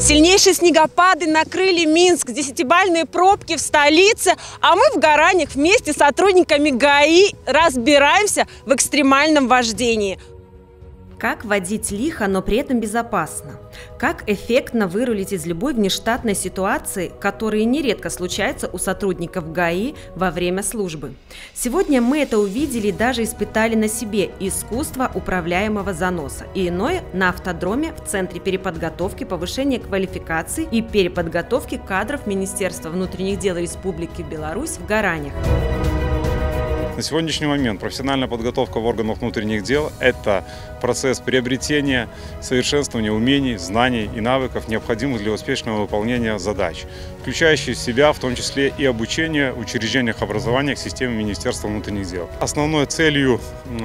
Сильнейшие снегопады накрыли Минск, десятибальные пробки в столице, а мы в Гаранях вместе с сотрудниками ГАИ разбираемся в экстремальном вождении. Как водить лихо, но при этом безопасно? Как эффектно вырулить из любой внештатной ситуации, которые нередко случаются у сотрудников ГАИ во время службы? Сегодня мы это увидели и даже испытали на себе искусство управляемого заноса и иное на автодроме в Центре переподготовки, повышения квалификации и переподготовки кадров Министерства внутренних дел Республики Беларусь в Гаранях. На сегодняшний момент профессиональная подготовка в органах внутренних дел – это процесс приобретения, совершенствования умений, знаний и навыков, необходимых для успешного выполнения задач, включающих в себя в том числе и обучение в учреждениях образования к системе Министерства внутренних дел. Основной целью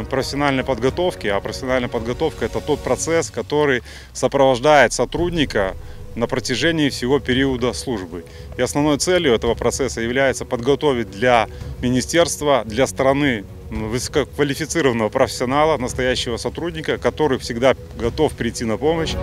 профессиональной подготовки, а профессиональная подготовка – это тот процесс, который сопровождает сотрудника на протяжении всего периода службы. И основной целью этого процесса является подготовить для министерства, для страны высококвалифицированного профессионала, настоящего сотрудника, который всегда готов прийти на помощь.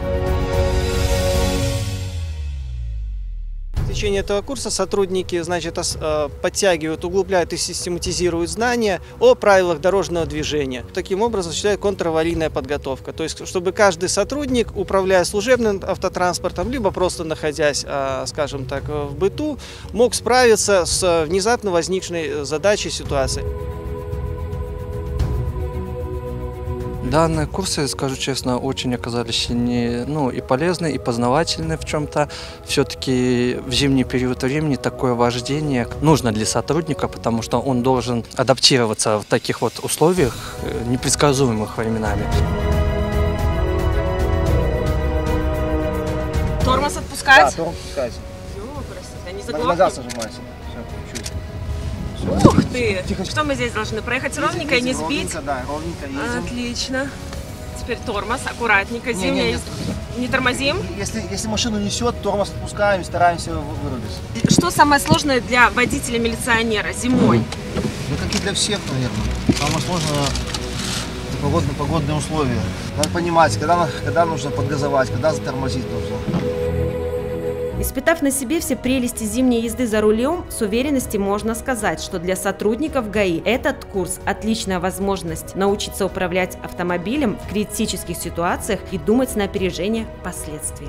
Течение этого курса сотрудники значит, э, подтягивают, углубляют и систематизируют знания о правилах дорожного движения. Таким образом осуществляет контраварийная подготовка. То есть, чтобы каждый сотрудник, управляя служебным автотранспортом, либо просто находясь, э, скажем так, в быту, мог справиться с внезапно возникшей задачей, ситуацией. Данные курсы, скажу честно, очень оказались не, ну, и полезны, и познавательны в чем-то. Все-таки в зимний период времени такое вождение нужно для сотрудника, потому что он должен адаптироваться в таких вот условиях, э, непредсказуемых временами. Тормоз отпускать? Да, тормоз отпускается. Ё, красиво, не На глаза заглохнет? зажимайся. Все, чуть. Ух ты! Тихо. Что мы здесь должны? Проехать ровненько и не сбить? Ровненько, да, ровненько едем. Отлично. Теперь тормоз, аккуратненько, Не, зимняя. не, не. Не тормозим? Если, если машину несет, тормоз отпускаем, стараемся вы- вырубить. Что самое сложное для водителя-милиционера зимой? Ну, как и для всех, наверное. Самое сложное погодные, погодные условия. Надо понимать, когда, когда нужно подгазовать, когда затормозить нужно. Испытав на себе все прелести зимней езды за рулем, с уверенностью можно сказать, что для сотрудников ГАИ этот курс – отличная возможность научиться управлять автомобилем в критических ситуациях и думать на опережение последствий.